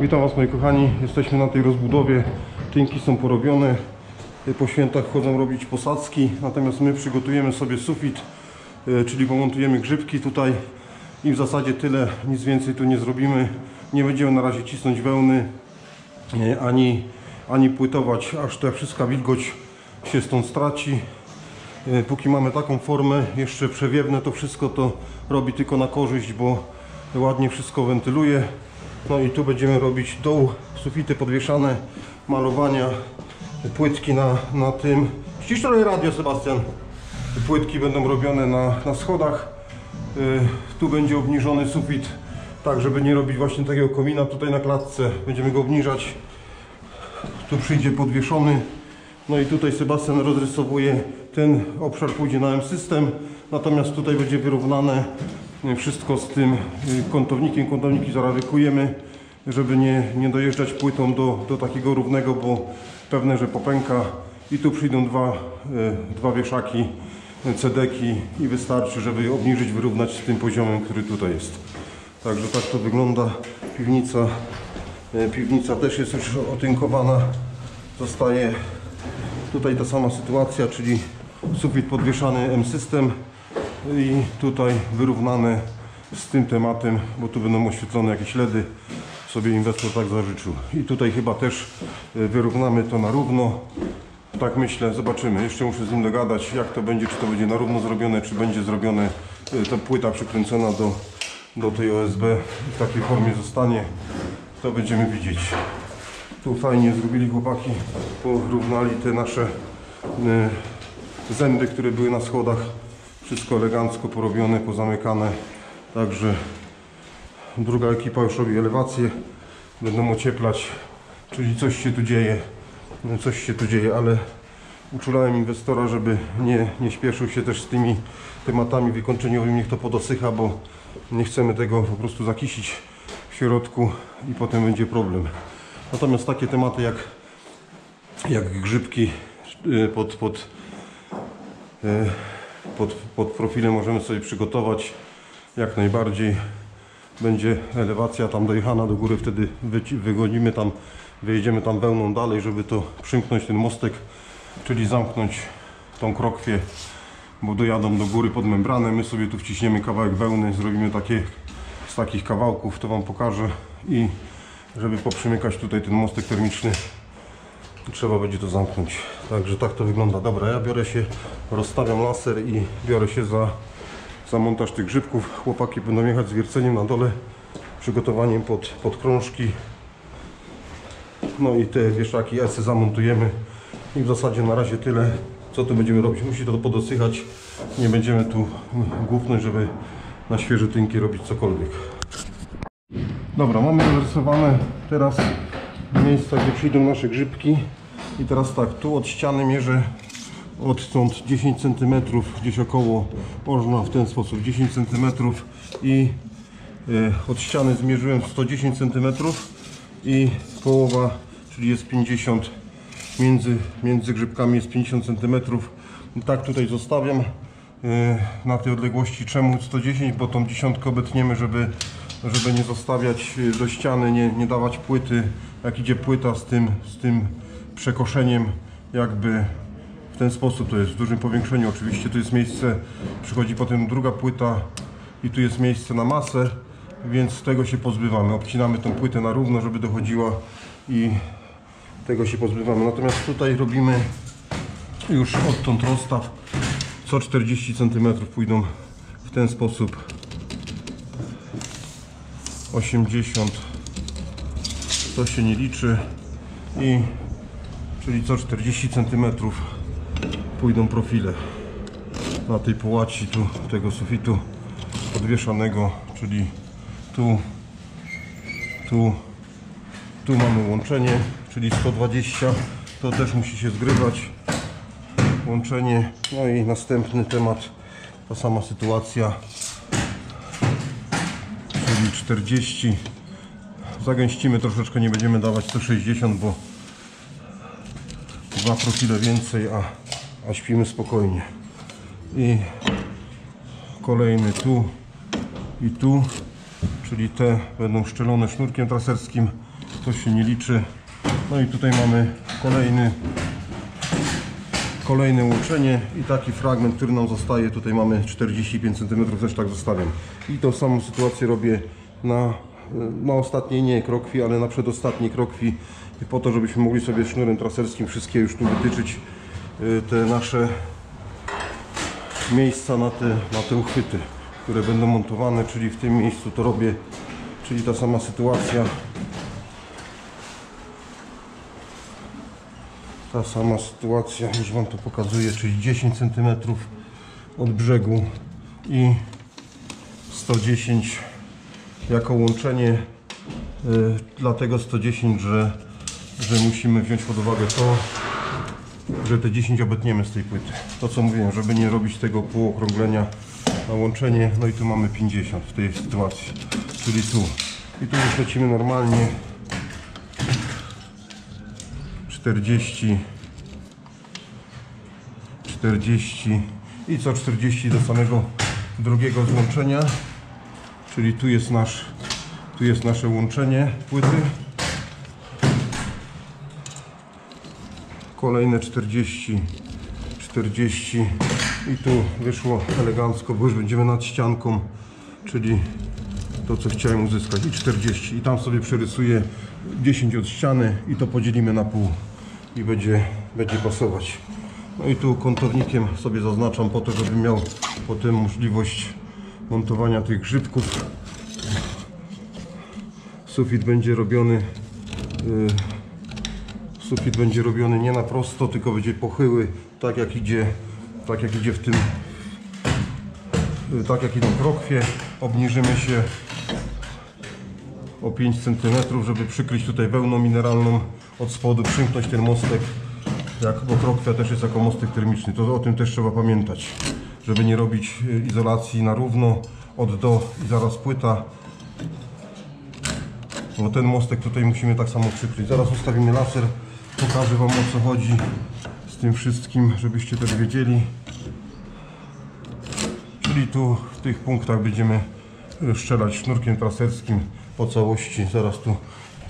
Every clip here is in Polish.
Witam Was moi kochani, jesteśmy na tej rozbudowie, tynki są porobione, po świętach chodzą robić posadzki, natomiast my przygotujemy sobie sufit, e, czyli pomontujemy grzybki tutaj. I w zasadzie tyle, nic więcej tu nie zrobimy, nie będziemy na razie cisnąć wełny, e, ani, ani płytować, aż ta wszystka wilgoć się stąd straci. E, Póki mamy taką formę, jeszcze przewiewne to wszystko to robi tylko na korzyść, bo ładnie wszystko wentyluje. No i tu będziemy robić dół, sufity podwieszane, malowania, płytki na, na tym. Ścisz trochę radio, Sebastian. Płytki będą robione na, na schodach. Y, tu będzie obniżony sufit, tak żeby nie robić właśnie takiego komina tutaj na klatce. Będziemy go obniżać. Tu przyjdzie podwieszony. No i tutaj Sebastian rozrysowuje ten obszar pójdzie na M-System, natomiast tutaj będzie wyrównane wszystko z tym y, kątownikiem. Kątowniki zaraz rykujemy, żeby nie, nie dojeżdżać płytą do, do takiego równego, bo pewne, że popęka. I tu przyjdą dwa, y, dwa wieszaki, cedeki i wystarczy, żeby obniżyć, wyrównać z tym poziomem, który tutaj jest. Także tak to wygląda. Piwnica, y, piwnica też jest już otynkowana. Zostaje Tutaj ta sama sytuacja, czyli sufit podwieszany M-System i tutaj wyrównane z tym tematem, bo tu będą oświetlone jakieś LEDy, sobie inwestor tak zażyczył. I tutaj chyba też y, wyrównamy to na równo. Tak myślę, zobaczymy. Jeszcze muszę z nim dogadać, jak to będzie, czy to będzie na równo zrobione, czy będzie zrobione y, ta płyta przykręcona do, do tej OSB w takiej formie zostanie. To będziemy widzieć. Tu fajnie zrobili chłopaki, porównali te nasze y, zęby, które były na schodach. Wszystko elegancko porobione, pozamykane. Także druga ekipa już robi elewację. Będą ocieplać, czyli coś się tu dzieje. No, Coś się tu dzieje, ale uczulałem inwestora, żeby nie, nie śpieszył się też z tymi tematami wykończeniowymi. Niech to podosycha, bo nie chcemy tego po prostu zakisić w środku i potem będzie problem. Natomiast takie tematy jak, jak grzybki y, pod, pod, y, pod, pod profilem możemy sobie przygotować jak najbardziej. Będzie elewacja tam dojechana do góry, wtedy wygonimy tam, wyjedziemy tam wełną dalej, żeby to przymknąć ten mostek, czyli zamknąć tą krokwię, bo dojadą do góry pod membranę. My sobie tu wciśniemy kawałek wełny, zrobimy takie z takich kawałków, to Wam pokażę i żeby poprzymykać tutaj ten mostek termiczny trzeba będzie to zamknąć. Także tak to wygląda. Dobra ja biorę się rozstawiam laser i biorę się za, za montaż tych grzybków. Chłopaki będą jechać z wierceniem na dole przygotowaniem pod, pod krążki. No i te wieszaki esy zamontujemy. I w zasadzie na razie tyle. Co tu będziemy robić? Musi to podosychać. Nie będziemy tu głupnąć żeby na świeże tynki robić cokolwiek. Dobra, mamy zarysowane teraz miejsca, gdzie przyjdą nasze grzybki. I teraz tak, tu od ściany mierzę odtąd 10 cm, gdzieś około można w ten sposób 10 cm i e, od ściany zmierzyłem 110 cm i połowa, czyli jest 50 między, między grzybkami jest 50 cm. Tak tutaj zostawiam e, na tej odległości. Czemu 110? Bo tą dziesiątkę obetniemy, żeby żeby nie zostawiać y, do ściany, nie, nie dawać płyty, jak idzie płyta z tym, z tym przekoszeniem, jakby w ten sposób. To jest, w dużym powiększeniu. Oczywiście, tu jest miejsce, przychodzi potem druga płyta i tu jest miejsce na masę, więc tego się pozbywamy, obcinamy tą płytę na równo, żeby dochodziła i tego się pozbywamy, natomiast tutaj robimy już odtąd rozstaw, co 40 cm pójdą w ten sposób. 80 to się nie liczy. I czyli co 40 cm pójdą profile na tej połaci tu tego sufitu podwieszanego czyli tu tu tu mamy łączenie czyli 120 to też musi się zgrywać łączenie. No i następny temat ta sama sytuacja czyli 40 zagęścimy troszeczkę, nie będziemy dawać 160, bo dwa profile więcej, a, a śpimy spokojnie i kolejny tu i tu czyli te będą szczelone sznurkiem traserskim to się nie liczy. No i tutaj mamy kolejny kolejne łączenie i taki fragment, który nam zostaje. Tutaj mamy 45 cm, też tak zostawiam. I tą samą sytuację robię na, na ostatniej nie krokwi, ale na przedostatniej krokwi po to, żebyśmy mogli sobie sznurem traserskim wszystkie już tu wytyczyć y, te nasze miejsca na te, na te uchwyty, które będą montowane, czyli w tym miejscu to robię, czyli ta sama sytuacja. Ta sama sytuacja, już Wam to pokazuję, czyli 10 cm od brzegu i 110 jako łączenie. y, Dlatego 110, że, że musimy wziąć pod uwagę to, że te 10 obetniemy z tej płyty. To co mówiłem, żeby nie robić tego półokrąglenia na łączenie. No i tu mamy 50 w tej sytuacji, czyli tu. I tu już lecimy normalnie. 40 40 i co 40 do samego drugiego złączenia czyli tu jest nasz tu jest nasze łączenie płyty kolejne 40 40 i tu wyszło elegancko bo już będziemy nad ścianką czyli to co chciałem uzyskać. I 40 i tam sobie przerysuję 10 od ściany i to podzielimy na pół. I będzie, będzie pasować. No i tu kątownikiem sobie zaznaczam po to, żeby miał potem możliwość montowania tych grzybków. Sufit będzie robiony y, sufit będzie robiony nie na prosto, tylko będzie pochyły tak jak idzie tak jak idzie w tym tak jak idą krokwie. Obniżymy się o 5 cm, żeby przykryć tutaj wełną mineralną od spodu, przymknąć ten mostek jak, bo krokwia też jest jako mostek termiczny, to o tym też trzeba pamiętać żeby nie robić y, izolacji na równo od do. I zaraz płyta bo ten mostek tutaj musimy tak samo przykryć. Zaraz ustawimy laser pokażę wam o co chodzi z tym wszystkim, żebyście też wiedzieli Czyli tu w tych punktach będziemy strzelać sznurkiem traserskim po całości. Zaraz tu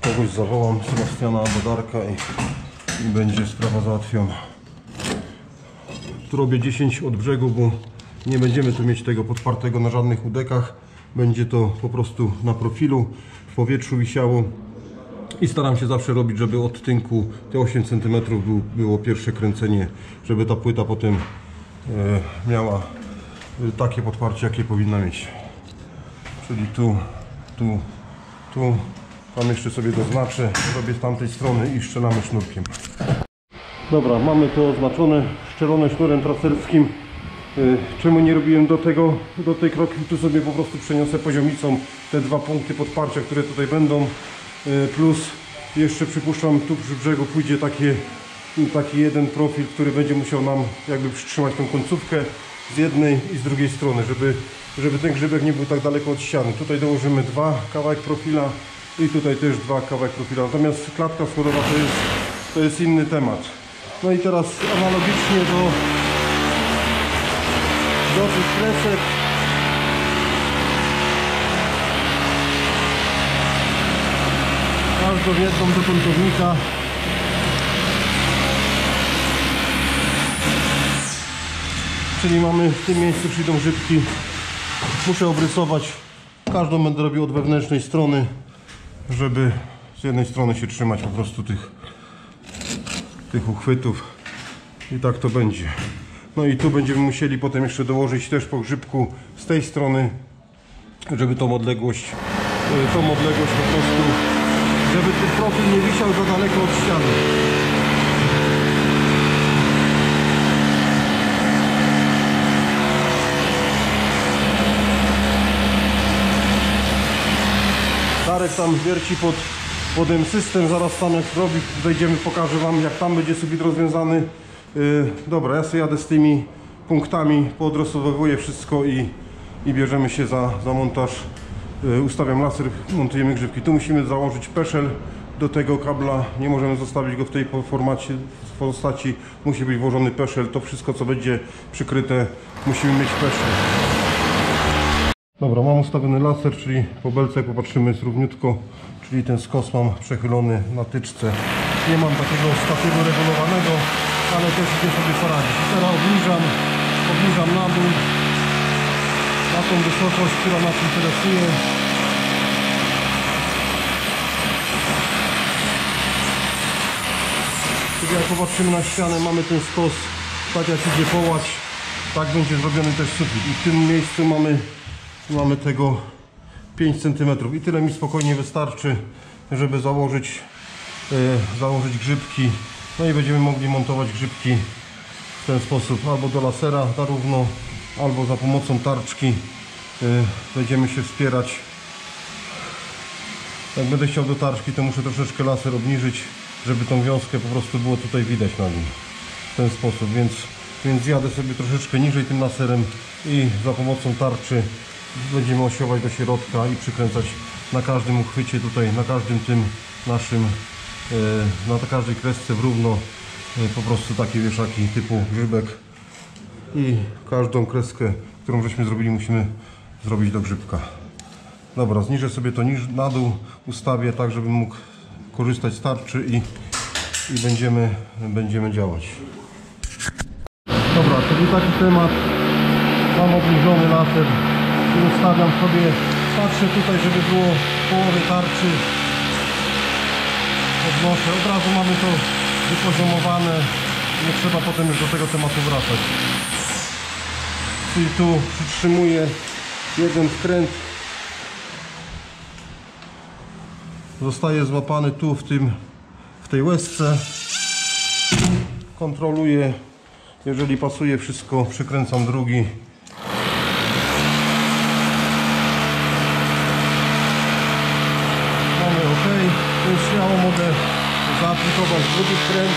kogoś zawołam, Sebastiana albo Darka i, i będzie sprawa załatwiona. Tu robię 10 od brzegu, bo nie będziemy tu mieć tego podpartego na żadnych udekach. Będzie to po prostu na profilu, w powietrzu wisiało. I staram się zawsze robić, żeby od tynku te 8 cm był, było pierwsze kręcenie, żeby ta płyta potem e, miała e, takie podparcie, jakie powinna mieć. Czyli tu, tu, tu, tam jeszcze sobie doznaczę, robię z tamtej strony i strzelamy sznurkiem. Dobra, mamy to oznaczone, szczelone sznurem traserskim. Y, Czemu nie robiłem do tego, do tej kroki, tu sobie po prostu przeniosę poziomicą te dwa punkty podparcia, które tutaj będą, plus jeszcze przypuszczam tu przy brzegu pójdzie takie, taki jeden profil, który będzie musiał nam jakby przytrzymać tą końcówkę z jednej i z drugiej strony, żeby, żeby ten grzybek nie był tak daleko od ściany. Tutaj dołożymy dwa kawałek profila i tutaj też dwa kawałek profila, natomiast klatka schodowa to jest, to jest inny temat. No i teraz analogicznie do do tych kresek. Jedną do kątownika. Czyli mamy w tym miejscu przyjdą grzybki. Muszę obrysować. Każdą będę robił od wewnętrznej strony, żeby z jednej strony się trzymać po prostu tych, tych uchwytów. I tak to będzie. No i tu będziemy musieli potem jeszcze dołożyć też po grzybku z tej strony, żeby tą odległość, y, tą odległość po prostu, profil nie wisiał za daleko od ściany. Darek tam wierci pod, pod system, zaraz tam jak zrobi, wejdziemy, pokażę Wam jak tam będzie sufit rozwiązany. Yy, dobra, ja sobie jadę z tymi punktami, poodrosowywuję wszystko i, i bierzemy się za, za montaż. Yy, ustawiam laser, montujemy grzybki. Tu musimy założyć peszel do tego kabla, nie możemy zostawić go w tej formacie, w postaci, musi być włożony peszel. To wszystko co będzie przykryte, musimy mieć peszel. Dobra, mam ustawiony laser, czyli po belce popatrzymy jest równiutko, czyli ten skos mam przechylony na tyczce. Nie mam takiego statywu regulowanego, ale też idzie sobie poradzić. Teraz obniżam, obniżam na dół, na tą wysokość, która nas interesuje. Czyli jak popatrzymy na ścianę, mamy ten skos, tak jak idzie połać, tak będzie zrobiony też sufit. I w tym miejscu mamy, mamy tego 5 cm. I tyle mi spokojnie wystarczy, żeby założyć, e, założyć grzybki. No i będziemy mogli montować grzybki w ten sposób, albo do lasera na równo, albo za pomocą tarczki e, będziemy się wspierać. Jak będę chciał do tarczki, to muszę troszeczkę laser obniżyć, żeby tą wiązkę po prostu było tutaj widać na nim. W ten sposób, więc, więc jadę sobie troszeczkę niżej tym laserem i za pomocą tarczy będziemy osiować do środka i przykręcać na każdym uchwycie tutaj, na każdym tym naszym, e, na każdej kresce w równo e, po prostu takie wieszaki typu grzybek i każdą kreskę, którą żeśmy zrobili musimy zrobić do grzybka. Dobra, zniżę sobie to na dół, ustawię tak, żebym mógł korzystać z tarczy i, i będziemy, będziemy działać. Dobra, czyli taki temat. Mam obniżony laser ustawiam sobie, patrzę tutaj, żeby było połowy tarczy. Podnoszę, od razu mamy to wypoziomowane. Nie trzeba potem już do tego tematu wracać. Czyli tu przytrzymuję jeden wkręt zostaje złapany tu w tym w tej łezce. Kontroluję jeżeli pasuje wszystko. Przykręcam drugi. Mamy ok. Więc śmiało mogę zaaplikować drugi wkręt.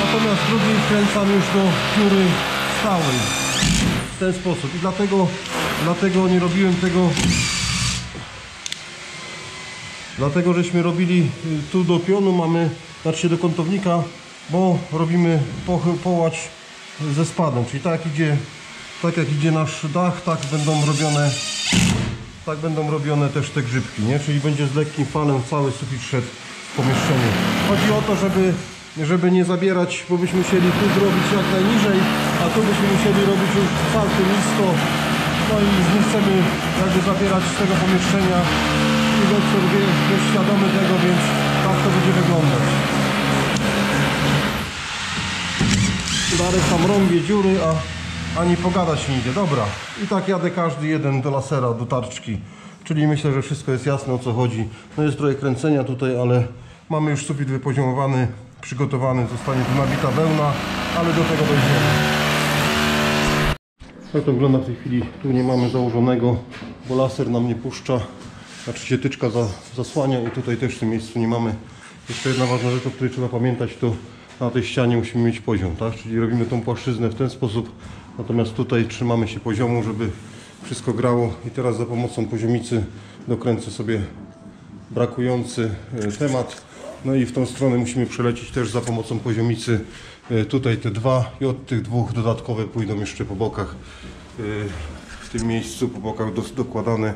Natomiast drugi wkręcam już do dziury stałej. W ten sposób. I dlatego dlatego nie robiłem tego Dlatego żeśmy robili y, tu do pionu mamy, znaczy do kątownika, bo robimy pochył, połać ze spadem, czyli tak idzie, tak jak idzie nasz dach, tak będą robione tak będą robione też te grzybki, nie? Czyli będzie z lekkim falem cały sufit szedł w pomieszczeniu. Chodzi o to, żeby, żeby nie zabierać, bo byśmy musieli tu zrobić jak najniżej, a tu byśmy musieli robić już całkiem nisko. No i nie chcemy jakby zabierać z tego pomieszczenia wie, jest świadomy tego, więc tak to będzie wyglądać. Darek tam rąbie dziury, a ani pogadać nie idzie. Dobra, i tak jadę każdy jeden do lasera, do tarczki. Czyli myślę, że wszystko jest jasne o co chodzi. No jest trochę kręcenia tutaj, ale mamy już sufit wypoziomowany, przygotowany, zostanie tu nabita wełna, ale do tego dojdziemy. Tak to wygląda w tej chwili. Tu nie mamy założonego, bo laser nam nie puszcza. Znaczy się tyczka za, zasłania i tutaj też w tym miejscu nie mamy. Jeszcze jedna ważna rzecz, o której trzeba pamiętać, to na tej ścianie musimy mieć poziom, tak? Czyli robimy tą płaszczyznę w ten sposób, natomiast tutaj trzymamy się poziomu, żeby wszystko grało i teraz za pomocą poziomicy dokręcę sobie brakujący e, temat. No i w tą stronę musimy przelecieć też za pomocą poziomicy e, tutaj te dwa i od tych dwóch dodatkowe pójdą jeszcze po bokach. e, W tym miejscu po bokach dokładane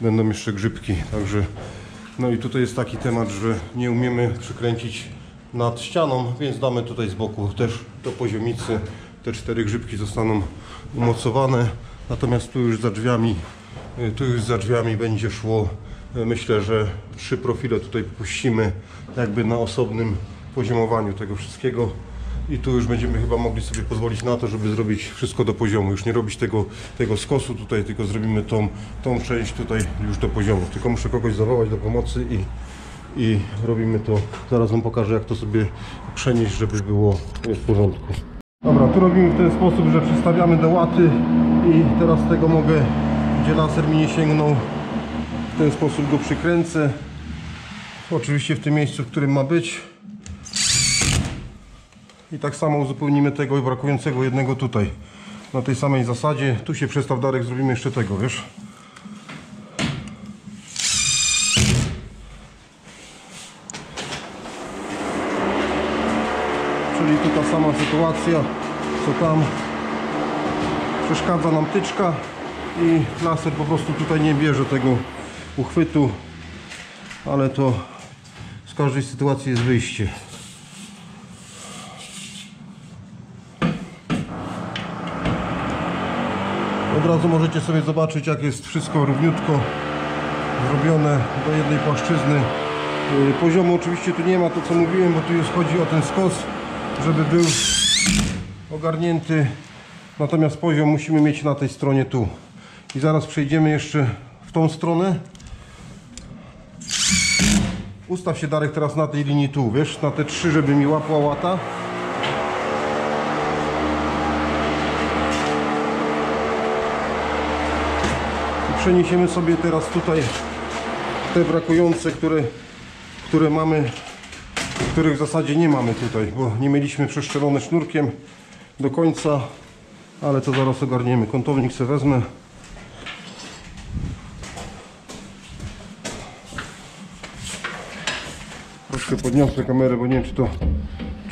będą jeszcze grzybki. Także no i tutaj jest taki temat, że nie umiemy przykręcić nad ścianą, więc damy tutaj z boku też do poziomicy. Te cztery grzybki zostaną umocowane. Natomiast tu już za drzwiami, y, tu już za drzwiami będzie szło, y, myślę, że trzy profile tutaj puścimy jakby na osobnym poziomowaniu tego wszystkiego. I tu już będziemy chyba mogli sobie pozwolić na to, żeby zrobić wszystko do poziomu. Już nie robić tego, tego skosu tutaj, tylko zrobimy tą, tą część tutaj już do poziomu. Tylko muszę kogoś zawołać do pomocy i, i robimy to. Zaraz Wam pokażę, jak to sobie przenieść, żeby było w porządku. Dobra, tu robimy w ten sposób, że przystawiamy do łaty i teraz tego mogę, gdzie laser mi nie sięgnął, w ten sposób go przykręcę. Oczywiście w tym miejscu, w którym ma być. I tak samo uzupełnimy tego brakującego jednego tutaj. Na tej samej zasadzie. Tu się przestaw Darek, zrobimy jeszcze tego, wiesz? Czyli tu ta sama sytuacja, co tam. Przeszkadza nam tyczka. i laser po prostu tutaj nie bierze tego uchwytu, ale to z każdej sytuacji jest wyjście. Od razu możecie sobie zobaczyć jak jest wszystko równiutko zrobione do jednej płaszczyzny. Yy, Poziomu oczywiście tu nie ma, to co mówiłem, bo tu już chodzi o ten skos, żeby był ogarnięty. Natomiast poziom musimy mieć na tej stronie tu. I zaraz przejdziemy jeszcze w tą stronę. Ustaw się Darek teraz na tej linii tu, wiesz, na te trzy, żeby mi łapła łata. Przeniesiemy sobie teraz tutaj te brakujące, które, które mamy, których w zasadzie nie mamy tutaj, bo nie mieliśmy przeszczelone sznurkiem do końca, ale to zaraz ogarniemy. Kątownik sobie wezmę. Troszkę podniosę kamerę, bo nie wiem czy to,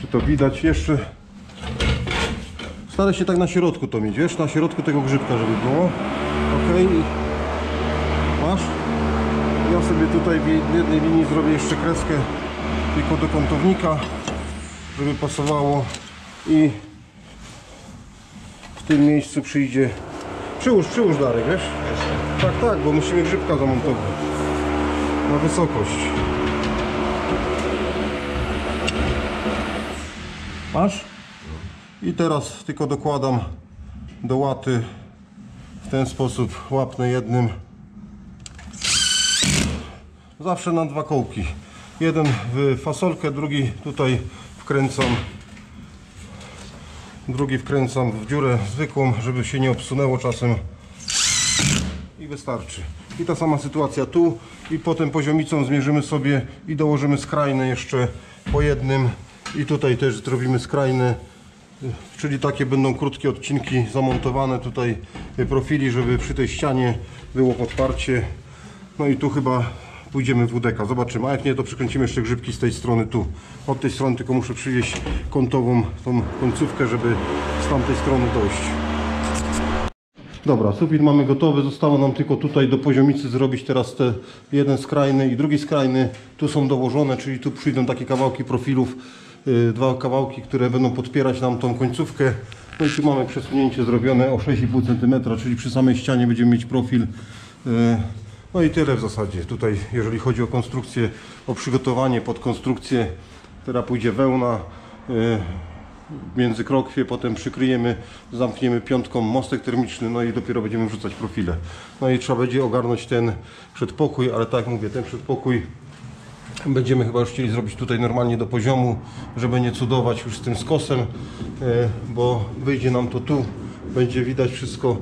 czy to widać. Jeszcze staraj się tak na środku to mieć, wiesz, na środku tego grzybka, żeby było. Ok, masz? Sobie tutaj w jednej linii zrobię jeszcze kreskę tylko do kątownika, żeby pasowało i w tym miejscu przyjdzie. Przyłóż, przyłóż Darek, wiesz? Tak, tak, bo musimy grzybka zamontować na wysokość. Masz? I teraz tylko dokładam do łaty w ten sposób, łapnę jednym zawsze na dwa kołki. Jeden w fasolkę, drugi tutaj wkręcam drugi wkręcam w dziurę zwykłą, żeby się nie obsunęło czasem i wystarczy. I ta sama sytuacja tu i potem poziomicą zmierzymy sobie i dołożymy skrajne jeszcze po jednym i tutaj też zrobimy skrajne czyli takie będą krótkie odcinki zamontowane tutaj profili, żeby przy tej ścianie było podparcie no i tu chyba pójdziemy w WDK, zobaczymy, a jak nie to przykręcimy jeszcze grzybki z tej strony tu. Od tej strony tylko muszę przywieźć kątową tą końcówkę, żeby z tamtej strony dojść. Dobra, sufit mamy gotowy, zostało nam tylko tutaj do poziomicy zrobić teraz te jeden skrajny i drugi skrajny, tu są dołożone, czyli tu przyjdą takie kawałki profilów, yy, dwa kawałki, które będą podpierać nam tą końcówkę. No i tu mamy przesunięcie zrobione o 6,5 cm, czyli przy samej ścianie będziemy mieć profil. Yy, no i tyle w zasadzie. Tutaj jeżeli chodzi o konstrukcję, o przygotowanie pod konstrukcję, teraz pójdzie wełna, yy, między krokwie, potem przykryjemy, zamkniemy piątką mostek termiczny, no i dopiero będziemy wrzucać profile. No i trzeba będzie ogarnąć ten przedpokój, ale tak mówię, ten przedpokój będziemy chyba już chcieli zrobić tutaj normalnie do poziomu, żeby nie cudować już z tym skosem, e, bo wyjdzie nam to tu, będzie widać wszystko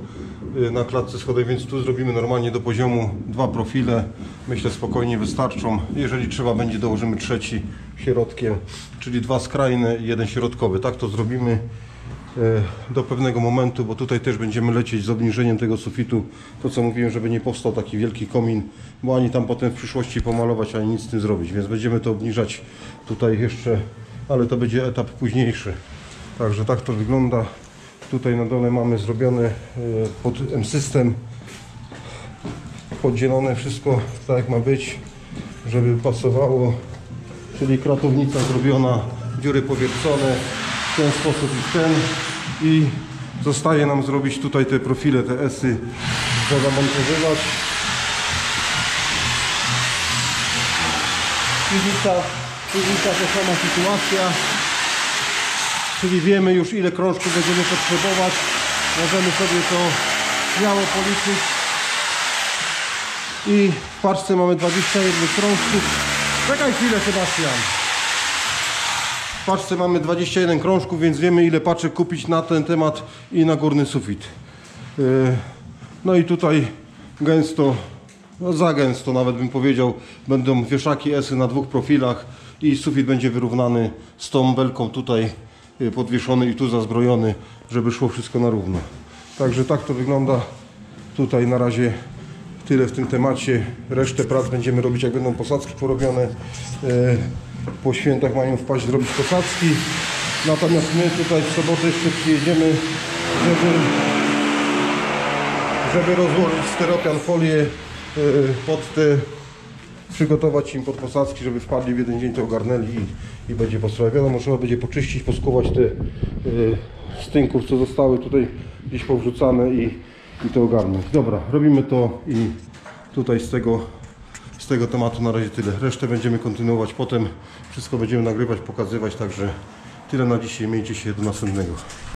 na klatce schodowej, więc tu zrobimy normalnie do poziomu dwa profile. Myślę spokojnie wystarczą. Jeżeli trzeba będzie dołożymy trzeci środkiem, czyli dwa skrajne i jeden środkowy. Tak to zrobimy e, do pewnego momentu, bo tutaj też będziemy lecieć z obniżeniem tego sufitu. To co mówiłem, żeby nie powstał taki wielki komin, bo ani tam potem w przyszłości pomalować, ani nic z tym zrobić. Więc będziemy to obniżać tutaj jeszcze, ale to będzie etap późniejszy. Także tak to wygląda. Tutaj na dole mamy zrobione e, pod M-System podzielone wszystko tak jak ma być, żeby pasowało, czyli kratownica zrobiona, dziury powiercone w ten sposób i w ten. I zostaje nam zrobić tutaj te profile, te esy, zamontowywać. Piwnica, piwnica to sama sytuacja, czyli wiemy już ile krążków będziemy potrzebować, możemy sobie to śmiało policzyć i w paczce mamy 21 krążków. Czekaj chwilę Sebastian. W paczce mamy 21 krążków, więc wiemy ile paczek kupić na ten temat i na górny sufit. Yy, No i tutaj gęsto, no za gęsto nawet bym powiedział, będą wieszaki esy na dwóch profilach i sufit będzie wyrównany z tą belką tutaj podwieszony i tu zazbrojony, żeby szło wszystko na równo. Także tak to wygląda. Tutaj na razie tyle w tym temacie. Resztę prac będziemy robić jak będą posadzki porobione. E, Po świętach mają wpaść zrobić posadzki. Natomiast my tutaj w sobotę jeszcze przyjedziemy, żeby, żeby rozłożyć steropian folię y, pod te przygotować im pod posadzki, żeby wpadli w jeden dzień to ogarnęli i, i będzie po sprawie. Wiadomo, trzeba będzie poczyścić, poskuwać te y, stynków, co zostały tutaj gdzieś powrzucane i, i to ogarnąć. Dobra, robimy to i tutaj z tego, z tego tematu na razie tyle. Resztę będziemy kontynuować potem. Wszystko będziemy nagrywać, pokazywać, także tyle na dzisiaj. Miejcie się do następnego.